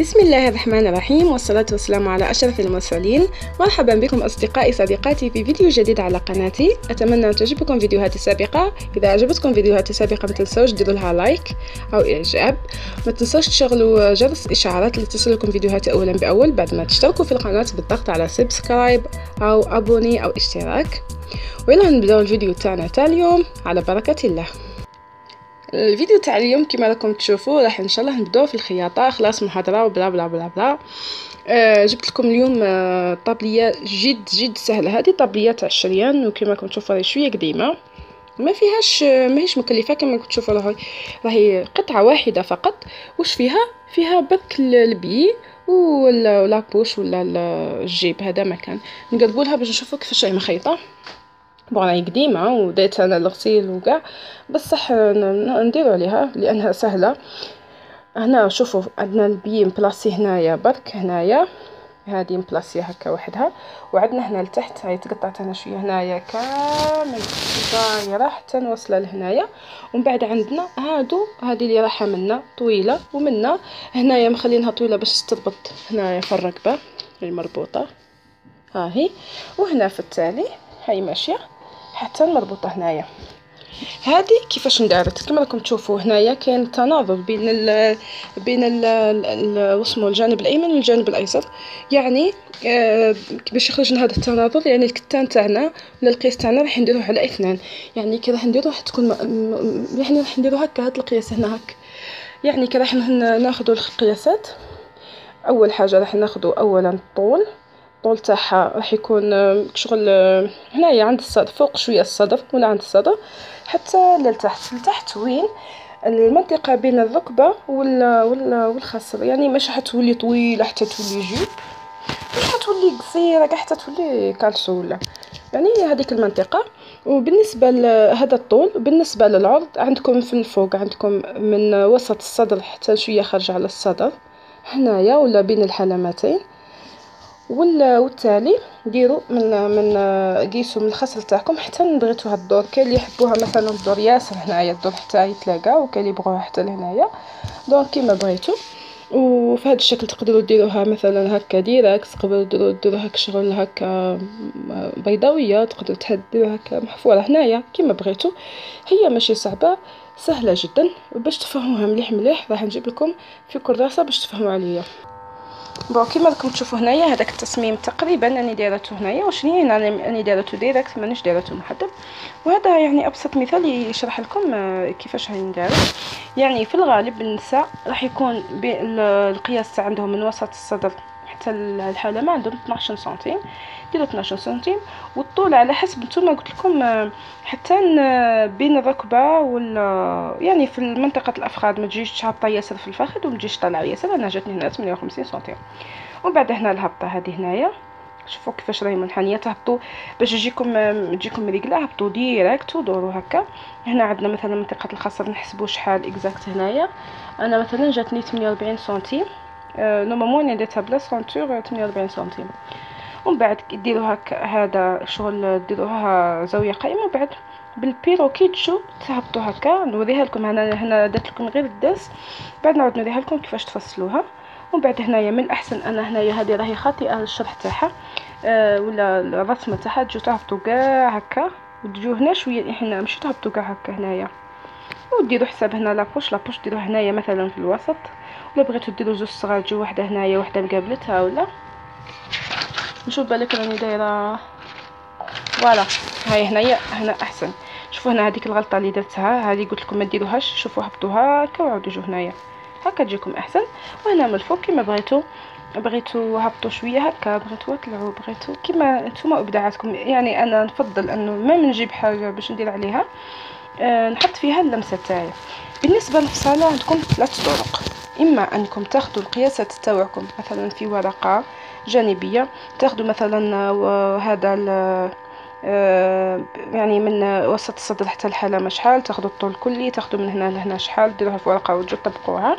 بسم الله الرحمن الرحيم والصلاة والسلام على أشرف المرسلين. مرحبا بكم أصدقائي صديقاتي في فيديو جديد على قناتي. أتمنى أن تعجبكم فيديوهاتي السابقة. إذا عجبتكم فيديوهاتي السابقة ما تنسوش ديروا لها لايك أو إعجاب. ما تنسوش تشغلوا جرس إشعارات لتصلكم فيديوهاتي أولا بأول. بعد ما تشتركوا في القناة بالضغط على subscribe أو abonner أو اشتراك. ويلا نبداو الفيديو تاعنا تاع اليوم. على بركة الله. الفيديو تاع اليوم كما راكم تشوفوا راح إن شاء الله نبداو في الخياطة. خلاص محاضره وبلا بلا بلا بلا. آه جبت لكم اليوم آه طابلية جد جد سهلة. هذه طابلية تاع الشريان وكما راكم تشوفوا راهي شوية قديمة. ما فيهاش ماهيش مكلفة كما كنت تشوفوا راهي راهي قطعة واحدة فقط. واش فيها؟ فيها برك البي ولا بوش ولا الجيب هذا مكان. نقلبوا لها باش نشوفوا كيفاش راهي مخيطة. bon راهي قديمة وديت أنا الغسيل وكاع بصح نديرو عليها لأنها سهلة. هنا شوفوا عندنا البي مبلاصي هنايا برك هنايا هادي مبلاصيه هكا وحدها وعندنا هنا لتحت هاي تقطعت أنا شوية هنايا كامل دايره حتى نوصلها لهنايا. ومن بعد عندنا هادو هادي اللي رايحه منا طويلة ومنا هنايا مخلينها طويلة باش تربط هنايا في الركبة المربوطة. ها هي. وهنا في التالي هاي ماشية. حتى المربوطه هنايا. هذه كيفاش ندارت؟ كما راكم تشوفوا هنايا كاين تناظر بين ال بين ال واسمو الجانب الأيمن والجانب الأيسر. يعني آه باش يخرج هذا التناظر يعني الكتان تاعنا ولا القياس تاعنا راح نديروه على اثنان. يعني كي راح نديروه راح تكون يعني راح نديرو هكا هاد القياس هنا هك يعني كي راح ناخذ القياسات أول حاجة راح ناخذ اولا الطول. الطول تاعها راح يكون شغل هنايا عند الصدر فوق شوية الصدر ولا عند الصدر حتى لتحت لتحت وين؟ المنطقة بين الركبة وال وال والخصر يعني مش حتولي طويلة حتى تولي جيب مش حتولي قصيرة حتى تولي كالسو ولا. يعني هذيك المنطقة. وبالنسبة لهذا الطول بالنسبة للعرض عندكم في الفوق عندكم من وسط الصدر حتى شوية خارجه على الصدر هنايا ولا بين الحلمتين. والتالي ديروا من من قيسوا من الخصر تاعكم حتى بغيتو هاد الدور. كاين اللي يحبوها مثلا الدور ياسر هنايا الدور حتى يتلاقى وكاين اللي يبغوها حتى لهنايا. donc كيما بغيتو. وفي هذا الشكل تقدروا ديروها مثلا هكا direct تقدروا ديروا هكا شغل هكا بيضاوية تقدروا تديروا هكا محفورة هنايا كيما بغيتو. هي ماشي صعبة سهلة جدا. باش تفهموها مليح مليح راح نجيب لكم في كراسه باش تفهموا عليا. bon كيما راكم تشوفوا هنايا هذاك التصميم تقريبا راني دايرته هنايا وشني راني دايرته direct مانيش دايرته محدب وهذا يعني أبسط مثال يشرح لكم كيفاش هاني نديرو يعني في الغالب النساء راح يكون القياس عندهم من وسط الصدر حتى الحلمه عندهم 12 سنتيم ديروا 12 سنتيم. والطول على حسب نتوما قلت لكم حتى بين الركبة وال يعني في منطقه الافخاذ ما تجيش هابطة ياسر في الفخذ وما تجيش طالعة ياسر أنا جاتني هنا 58 سنتيم. ومن بعد هنا الهبطه هذه هنايا. شوفوا كيفاش راهي منحنيه تهبطوا باش تجيكم تجيكم رجله هبطوا direct ودوروا هكا. هنا عندنا مثلا منطقة الخصر نحسبوا شحال exact هنايا. أنا مثلا جاتني 48 سنتيم. normalement درتها بلا ceinture 48 سنتيم. ومن بعد ديروا هكا هذا شغل ديروها زاوية قائمة ومن بعد بالبيرو كي تجو تهبطوا هكا. نوريها لكم هنا هنا درت لكم غير الدرس. بعد نعاود نوريها لكم كيفاش تفصلوها. ومن بعد هنايا من الاحسن أنا هنايا هذه راهي خاطئة الشرح تاعها. آه ولا الرسمة تاعها تجو تهبطوا كاع هكا. وتجو هنا شوية هنا ماشي تهبطوا كاع هكا هنايا. وديروا حساب هنا لابوش لابوش ديروها هنايا مثلا في الوسط. ولا بغيتو ديروا زوج صغار تجو وحدة هنايا وحدة مقابلتها ولا؟ نشوف بالك راني دايرة. voilà هاي هنايا هنا أحسن. شوفوا هنا هذيك الغلطة اللي درتها هذه قلت لكم ما ديروهاش شوفوا هبطوها هكا وعاودوا جو هنايا. هكا تجيكم أحسن. وهنا من الفوق كما بغيتو بغيتو هبطوا شوية هكا بغيتو طلعوا بغيتو كما نتوما إبداعاتكم. يعني أنا نفضل إنه ما نجيب حاجة باش ندير عليها. أه نحط فيها اللمسة تاعي. بالنسبة للفصاله عندكم ثلاث طرق. إما أنكم تاخذوا القياسات تاوعكم مثلا في ورقة جانبية تاخذوا مثلا هذا يعني من وسط الصدر حتى الحلمه شحال تاخذوا الطول كلي تاخذوا من هنا لهنا شحال ديروها في ورقة وتجوا تطبقوها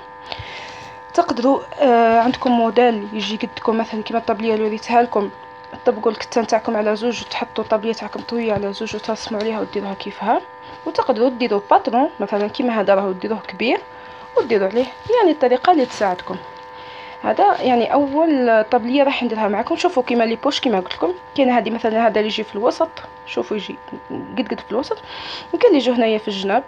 تقدروا آه عندكم موديل يجي قدكم مثلا كيما الطابلية اللي وريتها لكم. تطبقوا الكتان تاعكم على زوج وتحطوا الطابليه تاعكم طويه على زوج وترسموا عليها وديروها كيفها. وتقدروا ديروا patron مثلا كيما هذا راهو ديروه كبير وديروا عليه. يعني الطريقة اللي تساعدكم. هذا يعني أول طبليه راح نديرها معكم. شوفوا كيما les poches كيما قلت لكم. كاين هذه مثلا هذا اللي يجي في الوسط. شوفوا يجي قد قد في الوسط. وكاين اللي يجوا هنايا في الجناب.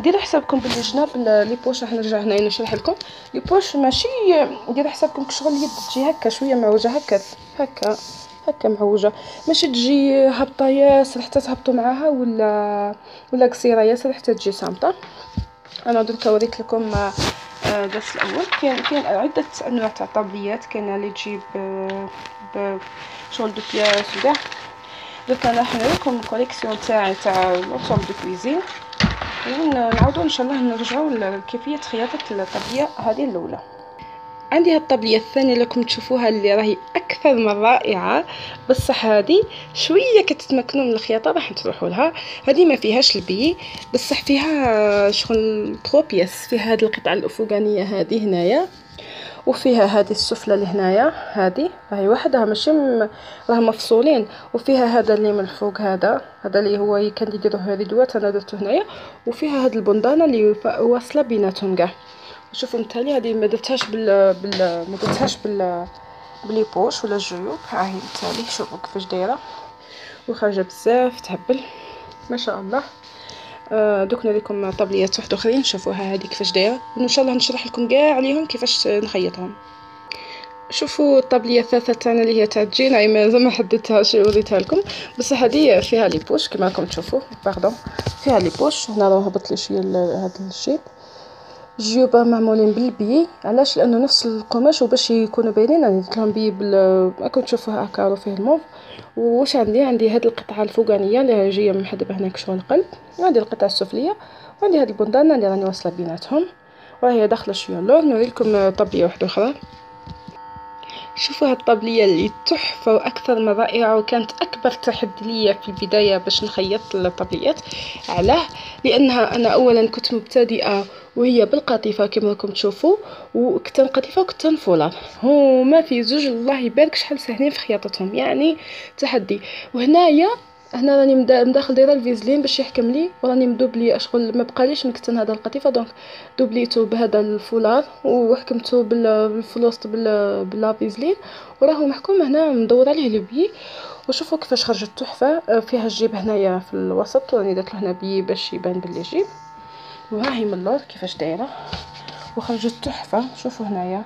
ديروا حسابكم باللي جناب les poches راح نرجع هنايا نشرح لكم. les poches ماشي ديروا حسابكم كشغل اليد تجي هكا شوية معوجه هكا. هكا. هكا معوجه ماشي تجي هابطة ياسر حتى تهبطوا معاها ولا ولا قصيرة ياسر حتى تجي صامتة. أنا درك وريت لكم الدرس الأول. كاين كاين عدة أنواع تاع طابليات كاين اللي تجيب بشغل deux pièces وكاع. درك أنا راح نوريكم ال collection تاعي تاع l'ensemble de cuisine. ونعاودو إن شاء الله نرجعو لكيفية خياطة الطابليه هذه الأولى. عندي هاد الطبلية الثانية لكم تشوفوها اللي راهي أكثر من رائعة. بصح هذه شوية كتتمكنوا من الخياطة راح تروحوا لها. هذه ما فيهاش ال biais. بصح فيها شغل trois pièces. فيها هذه القطعة الفوقانية هذه هنايا. وفيها هذه السفلى لهنايا هذه راهي وحدها ماشي م... راه مفصولين. وفيها هذا اللي من الفوق هذا. هذا اللي هو كان يديروه ريدوات أنا درته هنايا. وفيها هذه البندانة اللي واصلة بيناتهم كاع. شوفوا نتالي هذه ما درتهاش بال بال ما درتهاش بال ب les poches ولا الجيوب ها هي نتالي شوفوا كيفاش دايرة. وخارجه بزاف تهبل. ما شاء الله. آه دوك نوريكم طابليات واحد أخرين. شوفوها هذه كيفاش دايرة. وإن شاء الله نشرح لكم كاع عليهم كيفاش نخيطهم. شوفوا الطابلية الثالثة تاعنا اللي هي تاع الجين. هاي مازال ما حددتهاش وريتها لكم. بس هذه فيها les poches كما راكم تشوفوا. pardon فيها les poches. هنا راه هبط لي شوية هذا الجيب. جيوبا معمولين بال biais علاش؟ لأنه نفس القماش وباش يكونوا باينين راني درت لهم biais بال راكم تشوفوها هكا فيه الموف واش عندي؟ عندي هاد القطعة الفوقانية اللي جاية محدبه هناك شغل القلب. وعندي القطعة السفلية وعندي هاد البندانة اللي راني واصلة بيناتهم. وهي داخلة شوية اللون نوريلكم طبلية واحدة أخرى. شوفوا هاد الطبليه اللي تحفة وأكثر من رائعة وكانت أكبر تحدي ليا في البداية باش نخيط الطبليات علاه لأنها أنا اولا كنت مبتدئة وهي بالقطيفة كما راكم تشوفوا وكتان قطيفة وكنت فولار هما في زوج الله يبارك شحال ساهلين في خياطتهم يعني تحدي. وهنايا هنا راني مداخل دايرة ال vlieseline باش يحكم لي وراني مدوبلي أشغل ما بقاليش نكتن هذا القطيفة donc دوبليتو بهذا الفولار وحكمته بالفلوسط بلا vlieseline وراه محكوم هنا مدور عليه ال biais وشوفوا كيفاش خرجت تحفه فيها الجيب هنايا في الوسط وراني درت له هنا biais باش يبان بلي جيب. وها هي من اللور كيفاش دايرة. وخرجت تحفه شوفوا هنايا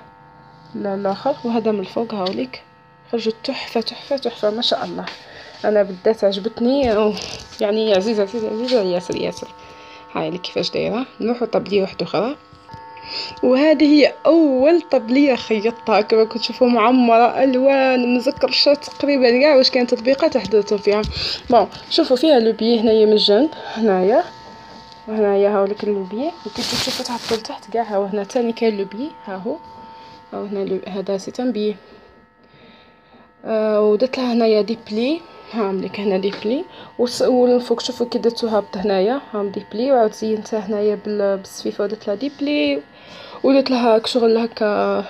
الآخر وهذا من الفوق هاوليك. خرجت تحفة تحفة تحفة ما شاء الله. أنا بالذات عجبتني يعني عزيزة عزيزة عزيزة ياسر ياسر. هاي اللي كيفاش دايرة؟ نروحو طبلية واحدة أخرى وهذه هي أول طبلية خيطتها كما كنتم تشوفوا معمرة ألوان مزكرشات تقريبا كاع واش كاين تطبيقات حضرتهم فيها. bon شوفوا فيها le biais هنايا من الجنب هنايا. وهنايا هاوليك le biais وكي تشوفوا تحت لتحت كاع ها هنا تاني كاين le biais ها هو. ها هنا هذا c'est un biais. آه ودرت لها هنايا des plis هامليك هنا des plis والفوق شوفوا كي درتو هابط هنايا هام des plis وعاود زينتها هنايا بالسفيفه ودرت لها des plis ودرت لها شغل هكا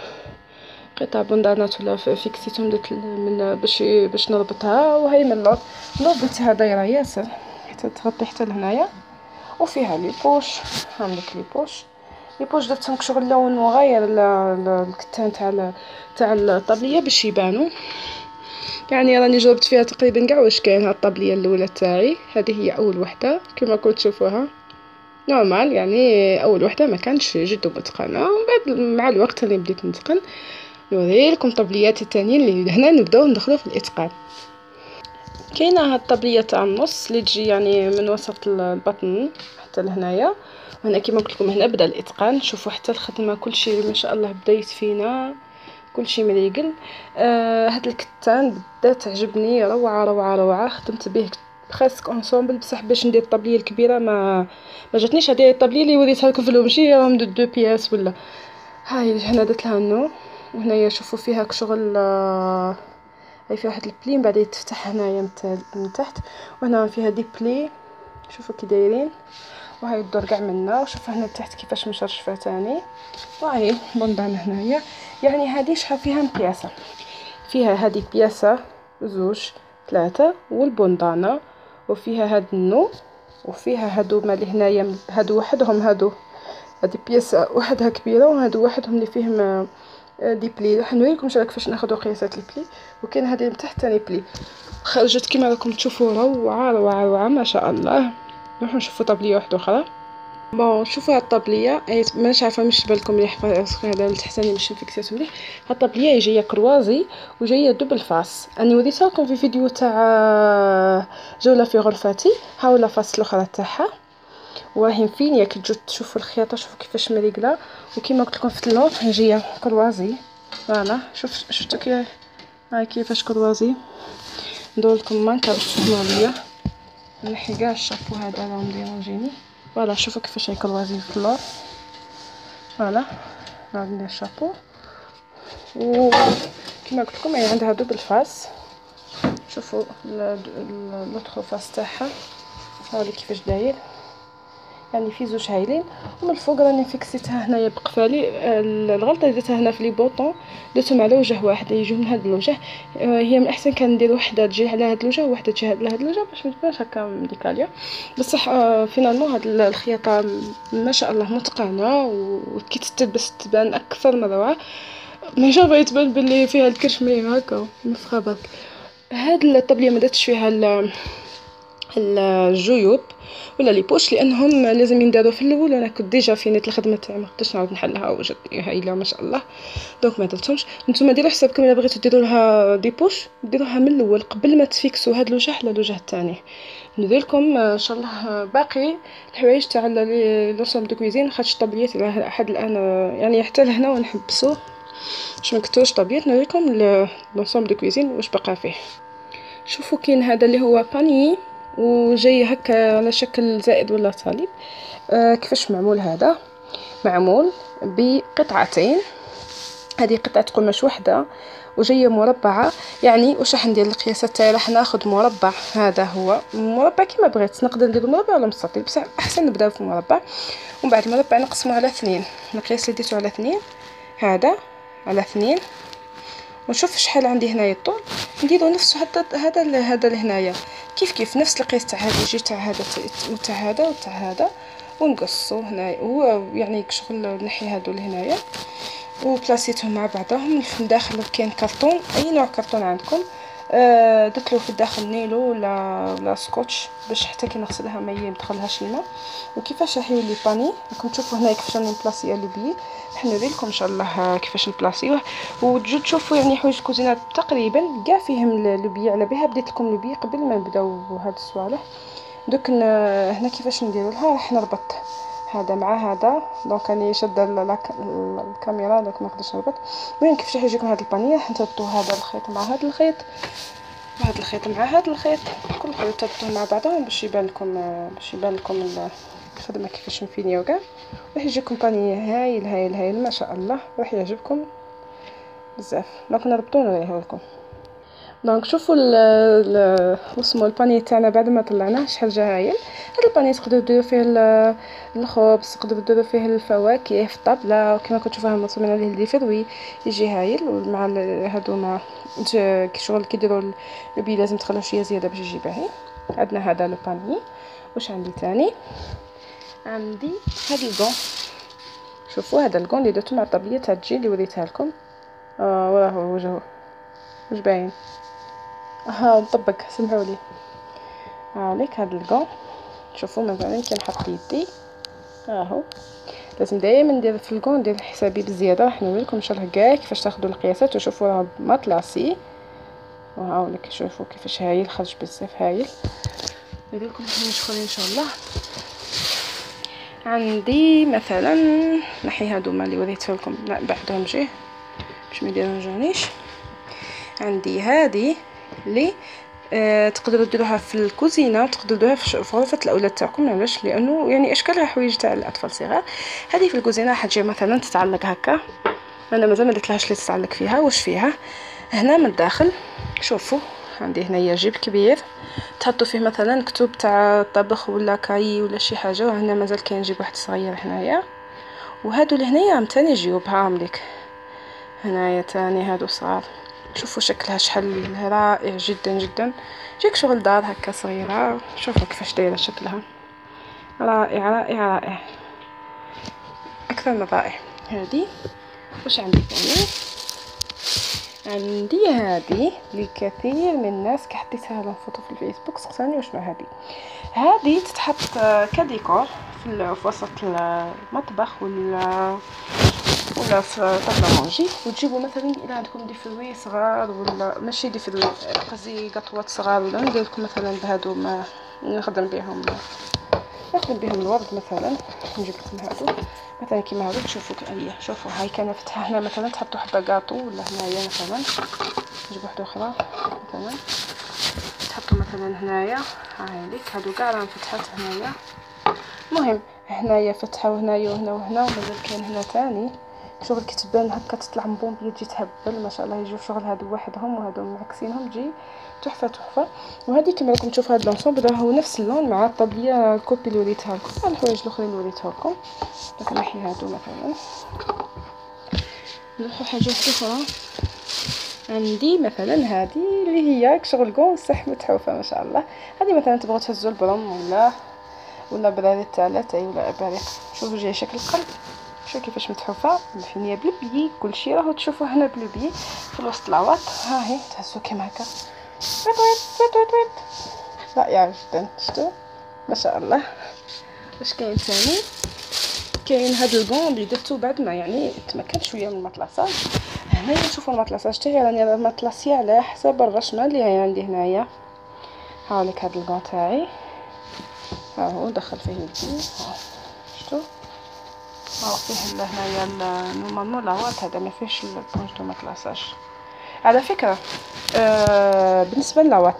قطع بندانات ولا فيكسيتهم درت من باش باش نربطها. وهي من اللور درتها دايره ياسر. حتى تغطي حتى لهنايا. وفيها les poches. هامليك les poches. les poches درتهم كشغل لون مغاير الكتان تاع تاع الطابليه باش يبانو. يعني راني جربت فيها تقريبا كاع واش كاين هاد الطابليه الأولى تاعي. هذه هي أول وحدة كما كنت تشوفوها. normal يعني أول وحدة ما كانش جد متقنة. ومن بعد مع الوقت راني بديت نتقن نوريلكم طبليات التانيين اللي هنا نبداو ندخلو في الإتقان. كاينة هاد الطبلية تاع النص اللي تجي يعني من وسط البطن حتى لهنايا. وهنا كما قلت لكم هنا بدأ الإتقان. شوفوا حتى الخدمة كلشي ما شاء الله بدأ يتفينا. كلشي مريقل آه هاد الكتان بالذات عجبني روعة روعة روعة. خدمت به presque ensemble بصح باش ندير الطابلية الكبيرة. ما ما جاتنيش هذه الطابلية اللي وريتها لكم في ماشي راهم deux deux pièces ولا. هاي هنا درت لها ال nœud. وهنايا شوفوا فيها كشغل آه هاي فيها واحد البلي. من بعد تفتح هنايا من تحت. وهنا فيها دي بلي. شوفوا كي دايرين. وهاي الدور كاع منا وشوفوا هنا تحت كيفاش مشرشفة تاني. وهاي بندان هنايا. يعني هذه شحال فيها مقياسة؟ فيها هذه بياسه زوج ثلاثة والبندانة. وفيها هاد النو وفيها هادو مالي هنايا هادو وحدهم هادو. هادي بياسة وحدها كبيرة وهادو وحدهم اللي فيهم des plis. راح نوريكم شرا كيفاش ناخذ قياسات ال pli وكاين هذه تحت ثاني pli. خرجت كما راكم تشوفوا روعة روعة روعة ما شاء الله. نروحو نشوفو طابلية واحدة أخرى bon شوفوا هاد الطابلية مانيش عارفه مش بالكم مليح هذا التحتاني مش مفيكساتو مليح. هاد الطابلية جاية croisé وجاية double face. أني وريتها لكم في فيديو تاع جولة في غرفتي هاو la face الأخرى تاعها. وراهي فين؟ كي تجو تشوفوا الخياطة شوفوا كيفاش مريقلة. وكيما قلت لكم في اللور جاية croisé. voilà شوف شفتوا كي هاي كيفاش croisé. ندور لكم مانكا باش ليا نحي كاع الشابو هذا راهم ديرونجيني voilà شوفوا كيفاش هاي croisé في اللور. voilà عندنا الشابو. و كما قلت لكم هي عندها double face. شوفوا l'autre face تاعها. هاولي كيفاش داير. يعني في زوج هايلين ومن الفوق راني فيكسيتها هنايا بقفالي الغلطة اللي درتها هنا في les boutons درتهم على وجه واحد يجيو من هاد الوجه آه، هي من الاحسن كان ندير وحدة تجي على هاد الوجه وحدة تجي على هاد الوجه باش ما تبانش هكا مديكاليه بصح آه، finalement هاد الخياطة ما شاء الله متقنة وكي تتلبس تبان أكثر من روعة. ما جا تبان بلي فيها الكرشميه هكا مفخه هاد الطبلية ما درتش فيها الجيوب ولا les poches لأنهم لازم ينداروا في الأول وأنا كنت déjà فينيت الخدمة تاعي ما قدرتش نعاود نحلها وجات هايله ما شاء الله. donc ما درتهمش نتوما ديروا حسابكم إلا بغيتو ديروا لها des poches ديروها من الأول قبل ما تفيكسوا هاد الوجه على الوجه الثاني ندير لكم إن شاء الله باقي الحوايج تاع l'ensemble de cuisine خاطش طابليات لحد الآن يعني حتى لهنا ونحبسو باش ما نكثروش طابليات نوريكم l'ensemble de cuisine واش بقى فيه. شوفوا كاين هذا اللي هو panier وجاي هكا على شكل زائد ولا صليب. آه كيفاش معمول هذا؟ معمول بقطعتين. هذه قطعة قماش وحدة وجاية مربعة. يعني واش راح ندير القياسات تاعي راح ناخذ مربع. هذا هو. مربع كيما بغيت. نقدر ندير مربع ولا مستطيل؟ بصح أحسن نبداو في مربع. ومن بعد المربع نقسمه على اثنين. القياس اللي ديتو على اثنين. هذا على اثنين. ونشوف شحال عندي هنايا الطول. نديرو نفس هذا هذا هذا لهنايا كيف كيف؟ نفس القياس تاع هذا يجي تاع هذا وتاع هذا وتاع هذا. ونقصو هنايا. هو يعني شغل نحي هادو لهنايا. وبلاصيتهم مع بعضهم. في الداخل كاين كرتون. أي نوع كرتون عندكم؟ آه درت له في الداخل نيلو ولا ولا سكوتش باش حتى كي نغسلها ما يدخلهاش الماء وكيفاش راح يولي panier راكم تشوفوا هنا كيفاش راني مبلاصيه les biais راح نوريلكم إن شاء الله كيفاش نبلاصيوه وتجو تشوفوا يعني حوايج الكوزينه تقريبا كاع فيهم le biais على بها. بديت لكم le biais قبل ما نبداو هاد الصوالح دوك هنا كيفاش نديرو لها؟ راح نربط. هذا مع هذا. donc راني شاده الكاميرا donc ما نقدرش نربط. المهم كيفاش راح يجيكم هاد ال panier؟ نربطو هذا الخيط مع هذا الخيط. وهذا الخيط مع هذا الخيط. كل حاجة تربطوه مع بعضهم باش يبان لكم باش يبان لكم الخدمة كيفاش مفينية وكاع. راح يجيكم panier هايل هايل هايل ما شاء الله. راح يعجبكم بزاف. donc نربطو ونوريه لكم. donc شوفوا ال اسمو ال panier تاعنا بعد ما طلعناه شحال جا هايل هذا ال panier تقدروا ديروا فيه الخبز تقدروا ديروا فيه الفواكه في الطابله وكما كتشوفوها مرسومين عليه ال des fruits يجي هايل مع هادو مع شغل كيديروا ال biais لازم تخلو شوية زياده باش يجي باهي عندنا هذا le panier واش عندي تاني عندي هاد ال gant شوفوا هذا ال gant اللي درتو مع الطابليه تاع الجي اللي وريتها لكم آه وراه وجهه واش باين ها نطبق سمحوا لي. هاوليك هاد ال gant شوفوا مثلا كي نحط يدي. أهو. لازم دائما ندير في الكون ندير حسابي بزيادة. راح نوريكم ان شاء الله كاع كيفاش تاخذوا القياسات. وشوفوا راه ما طلعسي وهاوليك شوفوا كيفاش هايل خرج بزاف هايل. نوريكم حوايج اخرين إن شاء الله. عندي مثلا نحي هادو اللي وريتهم لكم. بعدهم جيه باش ما يديرونجونيش. عندي هذه اللي آه تقدروا ديروها في الكوزينة تقدروا ديروها في غرفة الأولاد تاعكم علاش؟ لأنه يعني اشكالها حوايج تاع الأطفال الصغار هذه في الكوزينة حتجي مثلا تتعلق هكا. أنا مازال ما درتلهاش اللي تتعلق فيها. واش فيها؟ هنا من الداخل شوفوا عندي هنايا جيب كبير. تحطوا فيه مثلا كتب تاع الطبخ ولا كاي ولا شي حاجة وهنا مازال كاين جيب واحد صغير هنايا. وهادو لهنايا هم تاني جيوب هاهم ليك هنايا تاني هادو صغار. شوفوا شكلها شحال رائع جدا جدا. جيك شغل دار هكا صغيرة شوفوا كيفاش دايرة شكلها. رائع رائع رائع. أكثر من رائع. هذه واش عندي ثاني عندي هذه لكثير من الناس كحطيتها لهم فوتو في الفيسبوك. سقساني وشنو هذه هذه تتحط كديكور في وسط المطبخ ولا ولا في table à manger. وتجيبوا مثلا إلى عندكم des fruits صغار ولا ماشي des fruits قصدي قطوات صغار ولا ندير لكم مثلا بهادو ما نخدم بهم نخدم بهم الورد مثلا. نجيب لكم هادو. مثلا كيما هادو تشوفوا هي شوفوا هاي كان فتحه هنا مثلا تحطوا حبة كاطو ولا هنايا مثلا. نجيب واحدة أخرى مثلا. تحطوا مثلا هنايا هاي ليك هادو كاع راهم فتحات هنايا. المهم هنايا فتحة وهنايا وهنا وهنا ومازال كاين هنا تاني. شغل كي تبان هكا تطلع من بومبي تجي تهبل ما شاء الله يجيو شغل هادو وحدهم وهادو معكسينهم تجي تحفة تحفة. وهذه كما راكم تشوفوا هاد لونسومبل هو نفس اللون مع الطبليه الكوبي اللي وريتها لكم الحوايج الأخرين اللي وريتها لكم. دونك نحي هادو مثلا. نروحو حاجة أخرى. عندي مثلا هذه اللي هي شغل كون صح متحوفة ما شاء الله. هذه مثلا تبغوا تهزوا البرم ولا ولا براري تاع تاعي ولا اباريق شوفوا جاي شكل قلب شوفوا كيفاش متحوفة مفنيه بلبي كلشي راهو تشوفوا هنا بلبي في الوسط لاواط ها هي تحسوا كيما هكا. ويت ويت ويت ويت رائعه جدا شتو ما شاء الله. واش كاين ثاني؟ كاين هاد البون اللي درتو بعد ما يعني تمكن شوية من المطلاساج هنايا شوفوا المطلاساج تاعي راني مطلاسيه على حسب الرشمة اللي هي عندي هنايا. هاوليك هاد البون تاعي. ها هو دخل فيه شتو ها فيه هنايا normalement la ouate هذا ما فيهش ال éponge de matelassage على فكرة آه بالنسبة ل la ouate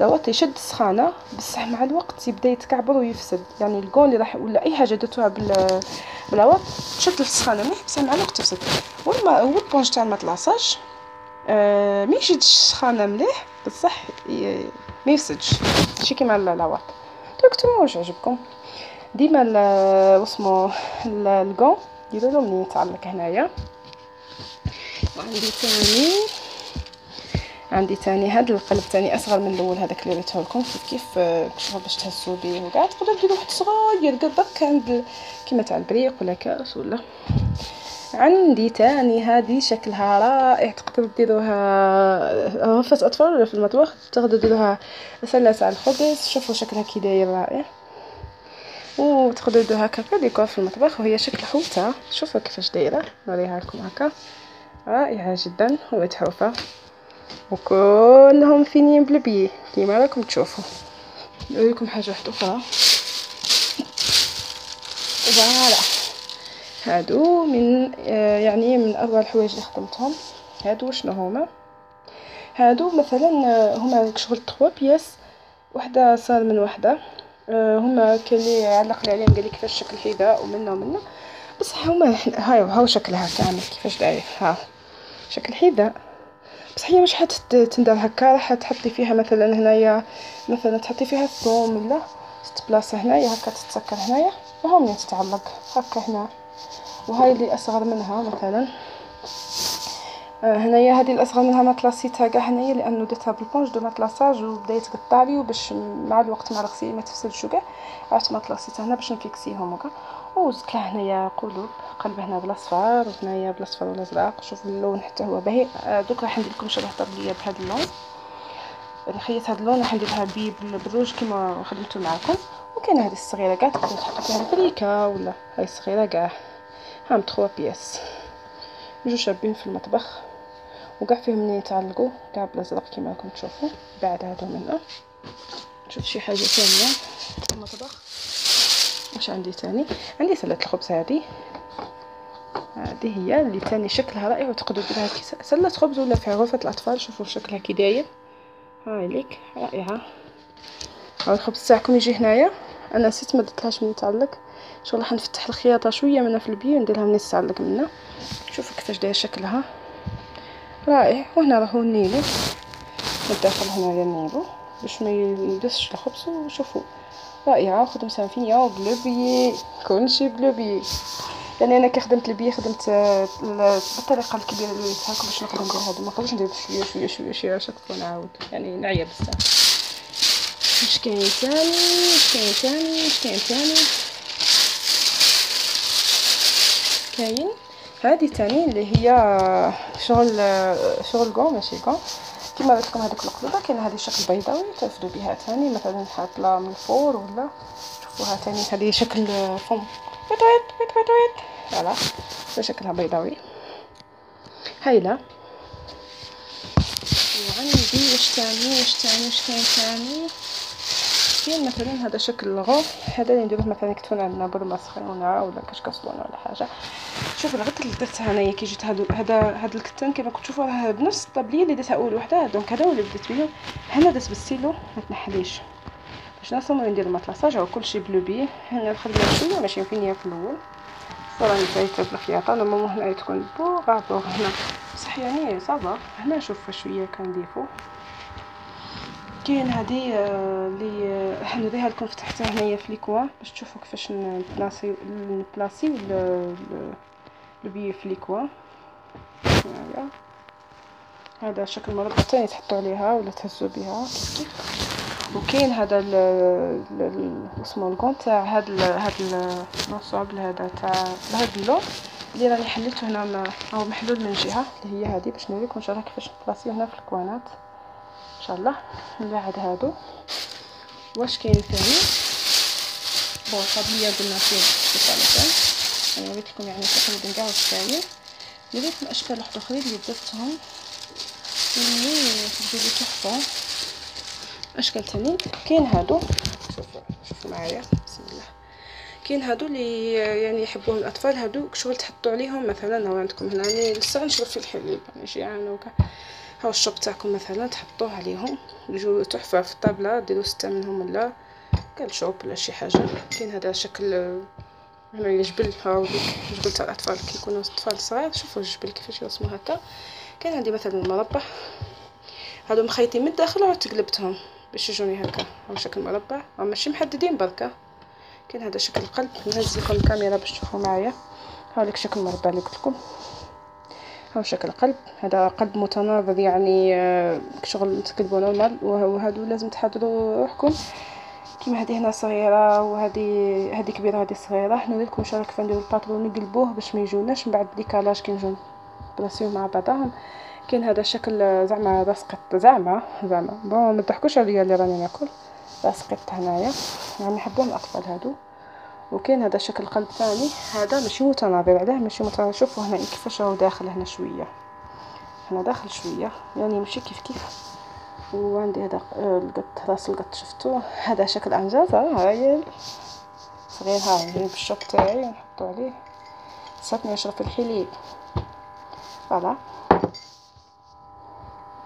la ouate يشد السخانة بصح مع الوقت يبدأ يتكعبر ويفسد. يعني ال gant اللي راح ولا أي حاجة درتوها بال ب la ouate تشد السخانة. مليح بصح مع الوقت تفسد. والما هو ال éponge تاع ال matelassage آه ما يشدش السخانة مليح بصح ما يفسدش. ماشي كيما la ouate دكتور واش عجبكم؟ ديما واسمو الكون ديروا له منين يتعلق هنايا. وعندي ثاني عندي تاني هاد القلب تاني أصغر من الأول هذاك اللي وريته لكم كيف كيف شغل باش تهزوا به وكاع. تقدروا ديروا واحد صغير قدك عند كيما تاع البريق ولا كاس ولا. عندي تاني هذه شكلها رائع. تقدروا ديروها غرفة أطفال ولا في المطبخ تقدروا ديروها سلة تاع الخبز. شوفوا شكلها كي داير رائع. وتقدروا ديروها هكا ديكور في المطبخ وهي شكل حوتة. شوفوا كيفاش دايرة. نوريها لكم هكا. رائعة جدا ومتحوفة. وكلهم فينين بال biais. كيما راكم تشوفوا. نوريكم حاجة واحدة أخرى. voilà. هادو من آه يعني من اروع الحوايج اللي خدمتهم. هادو شنو هما؟ هادو مثلا آه، هما شغل تخوا بياس. وحدة صار من وحدة. هما كاين اللي علق لي عليهم قال لي كيفاش شكل حذاء ومنه ومنه بصح هما هاي هاو شكلها كامل كيفاش داير؟ ها شكل حذاء بصح هي مش حتندار هكا راح تحطي فيها مثلا هنايا مثلا تحطي فيها الثوم ولا تبلاصه هنايا هكا تتسكر هنايا وها منين تتعلق هكا هنا. وهاي اللي أصغر منها مثلا. آه هنايا هذه الأصغر منها ماتلاصيتها كاع هنايا لأنه درتها بال éponge de matelassage وبدا يتقطع لي وباش مع الوقت مع الغسيل ما تفسدش كاع عرفت ماتلاصيتها هنا باش نفيكسيهم وكاع لها هنايا قلوب قلب هنا بالاصفر وهنايا بالاصفر والازرق شوفوا اللون حتى هو باهي. آه، دوك راح ندير لكم شرح طبليه بهذا اللون. نخيط هذا اللون راح نديرها بالروج كيما خدمته معكم. وكاين هذه الصغيرة كاع تقدروا تحطوا فيها البريكة ولا هاي الصغيرة كاع هام 3 بياس. جوج شابين في المطبخ. وكاع فيهم منين يتعلقوا. كاع بالازرق كيما راكم تشوفوا. بعد هادو منه نشوف شي حاجة ثانية؟ في المطبخ واش عندي ثاني؟ عندي سله الخبز هذه هذه هي اللي ثاني شكلها رائع وتقدروا ديروها سلة خبز ولا في غرفه الأطفال؟ شوفوا شكلها كي داير. هاي ليك. رائعة. هاو الخبز تاعكم يجي هنايا. أنا نسيت ما درتلهاش من يتعلق إن شاء الله حنفتح الخياطة شوية منها في البيو نديرها من يتعلق منها شوفوا كيفاش داير شكلها. رائع. وهنا راهو النيلو الداخل هنا النيلو باش ما يدسش الخبز وشوفوا رائعة خدم سانفينيا وبلو كلشي بلو يعني أنا كي خدمت البي خدمت بالطريقة الكبيرة اللي لكم باش نقدر ندير هذا ما نقدرش ندير شوية شوية شوية شوية عشان نعاود يعني نعيا بزاف. اش كاين ثاني اش كاين ثاني اش كاين ثاني كاين. هذه تاني اللي هي شغل شغل كون ماشي كون كيما قلت لكم هذوك القلوبه كاين هذه شكل بيضاوي ترفدوا بها تاني مثلا حاطه من الفور ولا شوفوها تاني هذه شكل فم. vite vite vite voilà شكلها بيضاوي. هايلة. وعندي واش تاني واش تاني واش كاين تاني. كاين مثلا هذا شكل الغو هذا اللي نديروه مثلا كتكون عندنا برمه سخونه ولا كشكسلونه ولا حاجة. شوف ال gant اللي درتها انايا كي جيت هادو هذا هذا الكتان كما كنتو تشوفوا راه بنفس الطابلية اللي درتها أول وحدة. donc هذا هو اللي بديت بيه. هنا درت بالسيلو ما تنحليش. باش نصوم ندير المطلاصاج هو كلشي بلو بيه. هنا خدمنا شوية ماشي فينيا في الأول. راني جايته بالخياطه نورمالمون هنا تكون بو بوغ. هنا بصح يعني صافا. هنا شوف شوية كنديفو كاين هادي اللي آه حنوريها لكم فتحتها هنايا في ليكوا باش تشوفوا كيفاش نبلاصي نبلاصيو البي في ليكوا. هنايا هذا شكل مربع تاني تحطوا عليها ولا تهزوا بها. وكاين هذا اسمه الكون تاع هاد ال هاد النصاب هذا تاع هاد اللون اللي راني حليته هنا هو محلول من جهة اللي هي هذه باش نوريكم ان شاء الله كيفاش نبلاصيو هنا في الكوانات. إن شاء الله. من بعد هادو. واش كاين ثاني بون طابليه قلنا فيه مثلا أنا وريت لكم يعني تقريبا كاع كاين. وريتكم أشكال واحد أخرين اللي درتهم اللي تبدو تحفة. أشكال ثاني كاين هادو. شوفوا شوفوا معايا. بسم الله. كاين هادو اللي يعني يحبوه الأطفال. هادو شغل تحطوا عليهم. مثلا هو عندكم هنا يعني لسه نشرب في الحليب. يعني جيعانه وكاع هاو الشوب تاعكم مثلا تحطوه عليهم يجوا تحفه في الطابلة ديروا ستة منهم ولا شوب ولا شي حاجة. كاين هذا شكل هنا الجبل هاو الجبل تاع الأطفال كي يكونوا اطفال صغار شوفوا الجبل كيفاش يرسموا هكا. كاين عندي مثلا مربع هادو مخيطين من الداخل وعاد تقلبتهم باش يجوني هكا هاو شكل مربع. ماشي محددين بركة. كاين هذا شكل قلب نهز لكم الكاميرا باش تشوفوا معايا. هاوليك شكل مربع اللي قلت لكم. هاو شكل قلب. هذا قلب متناظر يعني آه، شغل تقلبوا normal وهادو لازم تحضروا روحكم. كيما هذه هنا صغيرة وهذه هذه كبيرة هذه صغيرة. نوريكم ان شاء الله كيف نديرو ال patron نقلبوه باش ما يجوناش. من بعد décalage كي نجو نبلاصيو مع بعضهم. كاين هذا شكل زعما راس قط. زعما زعما. bon ما تضحكوش عليا اللي راني ناكل. راس قط هنايا. يعني نحبهم الأطفال هادو. وكاين هذا شكل قلب ثاني. هذا ماشي متناظر علاه ماشي متناظر. شوفوا هنا كيفاش راهو داخل هنا شوية. هنا داخل شوية. يعني ماشي كيف كيف. وعندي هذا القط راس القط شفتو. هذا شكل إنجاص هايل صغير هاي نجيب ال chope تاعي ونحطو عليه. صاتني نشرب الحليب. voilà.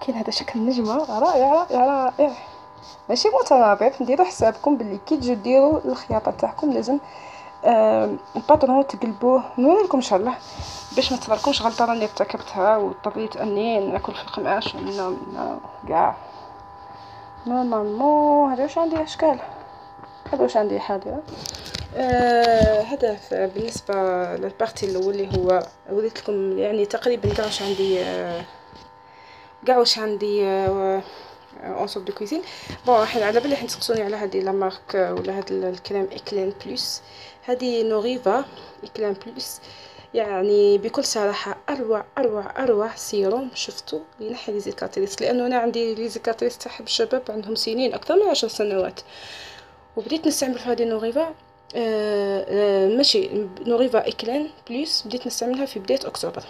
كاين هذا شكل نجمة. رائع رائع رائع. ماشي متناظر نديرو حسابكم باللي كي تجو ديروا الخياطة تاعكم لازم آه ال patron تقلبوه. نوريلكم إن شاء الله باش ما تفركمش غلطه راني ارتكبتها واضطريت اني ناكل في القماش وننام كاع. normalement هذا واش عندي إشكال؟ هذا واش عندي حاضره آه هذا بالنسبة لل partie الأول اللي هو وريت لكم يعني تقريبا كاع واش عندي آه كاع واش عندي آه ensemble de cuisine bon حنا على بالي حين تسقسوني على هذه la marque ولا هذا الكريم اكلين بلس هذه نوريفا اكلين بلس يعني بكل صراحة أروع أروع أروع سيروم شفتو ينحي les cicatrices لأنه أنا عندي les cicatrices تاع الشباب عندهم سنين أكثر من عشر سنوات. وبديت نستعمل في هذه نوريفا آه آه ماشي نوريفا إكلين بليس بديت نستعملها في بداية أكتوبر.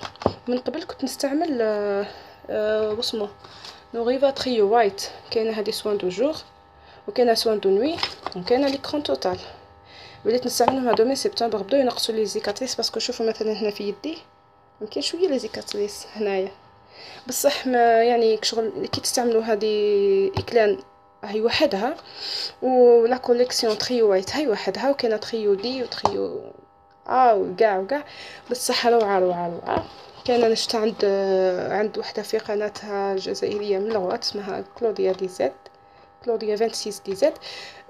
من قبل كنت نستعمل آه آه نوريفا تريو وايت كاينة هذه soin de jour وكاينة soin de nuit وكاينة l'écran total وليت نستعملهم هادو من سبتمبر بداو ينقصوا les cicatrices parce que شوفوا مثلا هنا في يدي يمكن شوية les cicatrices هنايا. بصح ما يعني شغل كي تستعملوا هذه إكلان هي وحدها و la collection تريو وايت هي وحدها وكاينة تريو دي وتريو آه وكاع وكاع بصح روعه روعه روعه كان شفت عند عند وحدة في قناتها جزائريه من الغوات اسمها كلوديا DZ كلوديا 26 DZ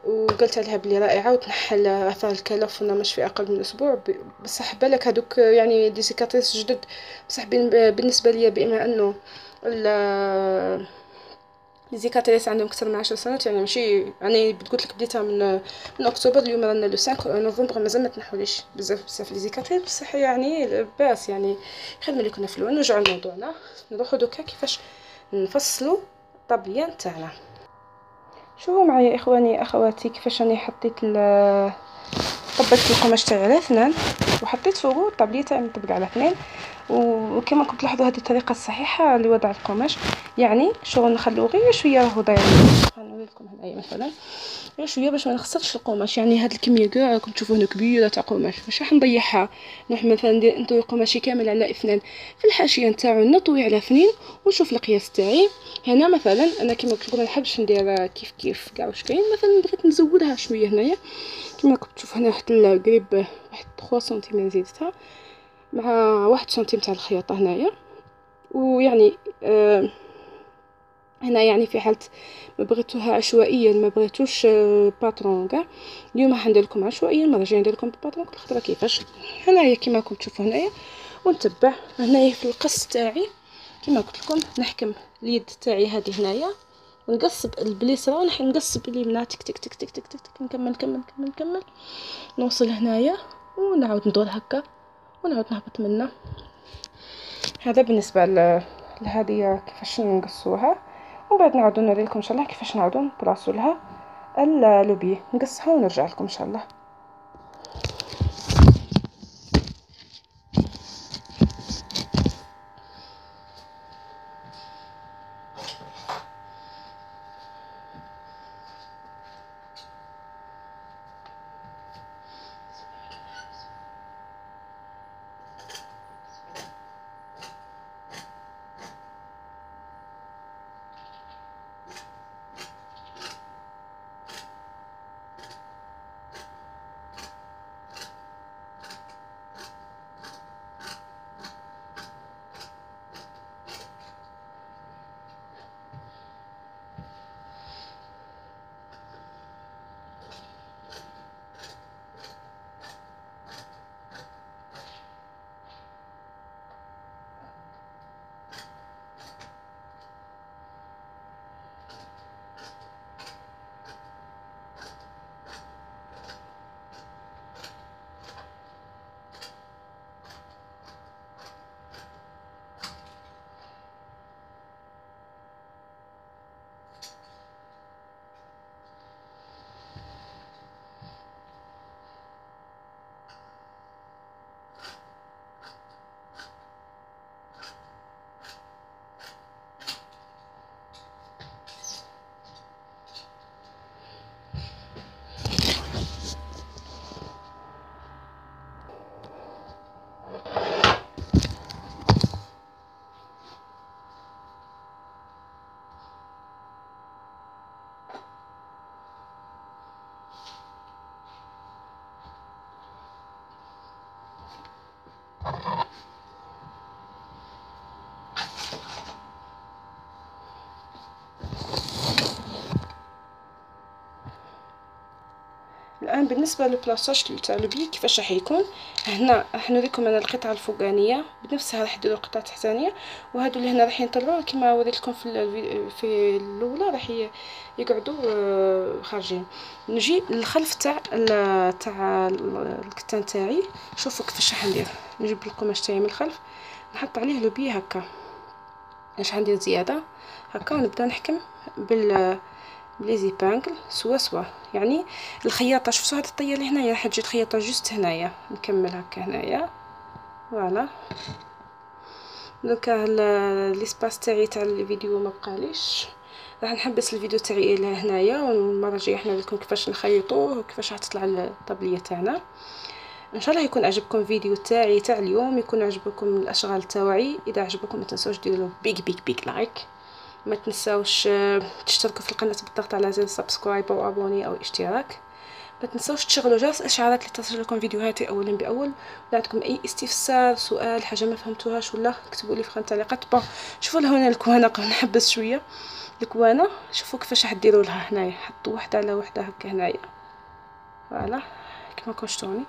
وقلت لها بلي رائعة وتنحل آثار الكلف مش في أقل من أسبوع. بصح بالك هذوك يعني des cicatrices جدد. بصح بالنسبة لي بما أنه cicatrices عندهم أكثر من عشر سنوات يعني ماشي يعني قلت لك بديتها من من أكتوبر اليوم رانا le 5 نوفمبر مازال ما تنحوليش بزاف بزاف les cicatrices بصح يعني لاباس يعني خير ملي كنا في الأول نرجعو لموضوعنا نروحو دوكا كيفاش نفصلو الطابليه نتاعنا. شوفوا معايا إخواني أخواتي؟ كيفاش راني حطيت طبقت القماش تاعي على اثنان وحطيت فوقه الطابليه تاعي مطبقة على اثنين. وكما كنت تلاحظوا هذه الطريقة الصحيحة لوضع القماش. يعني شغل نخلوه غير شوية راهو داير نوري لكم هنايا مثلا. غير شوية باش ما نخسرش القماش. يعني هاد الكمية كاع راكم تشوفوا هنا كبيرة تاع قماش. ماشي راح نضيعها. نروح مثلا ندير نطوي قماشي كامل على اثنان في الحاشية نتاعو نطوي على اثنين ونشوف القياس تاعي. هنا مثلا أنا كما لكم ما نحبش ندير كيف كيف كاع واش كاين. مثلا بغيت نزودها شوية هنايا. كما كنت تشوف هنا واحد القريب واحد 3 سنتيم زيدتها مع واحد سنتيم تاع الخياطة هنايا. ويعني آه هنا يعني في حالة ما بغيتوها عشوائيا ما بغيتوش آه باترون كاع. اليوم راح ندير لكم عشوائيا المره الجايه ندير لكم باترون كل خطرة كيفاش. هنايا كيما راكم تشوفوا هنايا. ونتبع هنايا في القص تاعي. كيما قلت لكم نحكم اليد تاعي هذه هنايا. ونقصب البليصه ونحن نقصب اليمنى. تك تك تك تك تك تك. نكمل نكمل نكمل نكمل. نوصل هنايا ونعاود ندور هكا. ونعاود نهبط منه. هذا بالنسبة لهذه كيفاش نقصوها. ومن بعد نعاودو نوري لكم إن شاء الله كيفاش نعاودو نبلاصو لها اللوبي نقصها ونرجع لكم إن شاء الله. الآن بالنسبة للبلاصاج تاع لوبي كيفاش راح يكون؟ هنا راح نوريكم أنا القطعه الفوقانية بنفسها راح نديروا القطعه التحتانيه وهادو اللي هنا راح يطلعوا كما وريت لكم في في الأولى راح يقعدوا خارجين. نجي للخلف تاع تاع الكتان تاعي شوفوا كيفاش راح ندير. نجيب القماش تاعي من الخلف نحط عليه لوبي هكا. اش ندير زيادة؟ هكا ونبدأ نحكم بال ب les épingles سوا سوا. يعني الخياطة شفتوا هاد الطية اللي هنايا راح تجي الخياطة juste هنايا. نكمل هكا هنايا. voilà. دوكا l'espace تاعي تاع الفيديو ما بقاليش. راح نحبس الفيديو تاعي إلى هنايا والمرة الجاية حنا لكم كيفاش نخيطوه وكيفاش راح تطلع الطابلية تاعنا. إن شاء الله يكون عجبكم فيديو تاعي تاع اليوم يكون عجبكم الأشغال تاعي. إذا عجبكم ما تنسوش ديروا big big big like ما تنساوش تشتركوا في القناة بالضغط على زر subscribe أو abonner أو اشتراك. ما تنساوش تشغلوا جرس الإشعارات لتصلكم فيديوهاتي اولا بأول. ولا عندكم أي استفسار سؤال حاجة ما فهمتوهاش ولا اكتبوا لي في خانة التعليقات با شوفوا هنا الكوانة نحبس شوية. الكوانة شوفوا كيفاش راح ديروا لها هنايا. حطوا وحدة على وحدة هكا هنايا. voilà كما كشتوني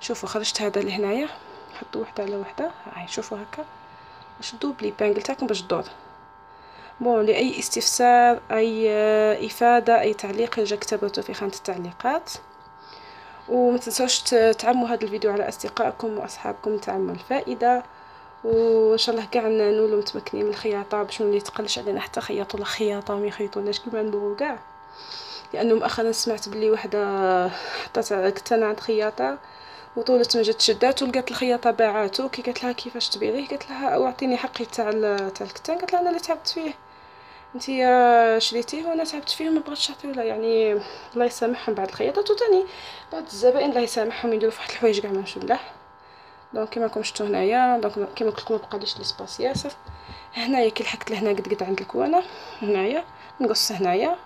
شوفوا خرجت هذا اللي هنايا حطوا وحدة على وحدة. هاي شوفوا هكا. شدوا ب les épingles تاعكم باش تدور. bon لأي استفسار أي آه، إفادة أي تعليق يرجع كتبته في خانه التعليقات. وما تنسوش تعموا هذا الفيديو على أصدقائكم وأصحابكم تعموا الفائدة. وإن شاء الله كاع نولو متمكنين من الخياطة باش ملي تقلش علينا حتى خياطوا الخياطه وما يخيطوناش كيما نبغوا كاع. لأنه مؤخرا سمعت بلي وحدة حطات كنت أنا عند خياطة وطولت ما جات شدات ولقات الخياطة باعاتو. كي قالت لها كيفاش تبيعيه؟ قالت لها أعطيني حقي تاع تاع الكتان. قالت لها أنا اللي تعبت فيه. انتيا شريتيه وأنا تعبت فيه وما بغيتش تعطيه لا يعني الله يسامحهم بعد الخياطات وثاني بعد الزبائن الله يسامحهم يديروا فواحد الحوايج كاع ماشي ملاح donc كيما راكم شفتوا هنايا donc كيما قلت لكم ما بقاليش l'espace ياسر. هنايا كي لحقت لهنا قد قد عند ال coin هنايا نقص هنايا.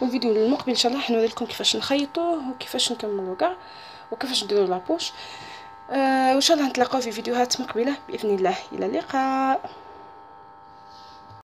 والفيديو المقبل إن شاء الله حنوري لكم كيفاش نخيطوه وكيفاش نكملو كاع وكيفاش نديرو لابوش. آه وإن شاء الله نتلاقاو في فيديوهات مقبلة بإذن الله. إلى اللقاء.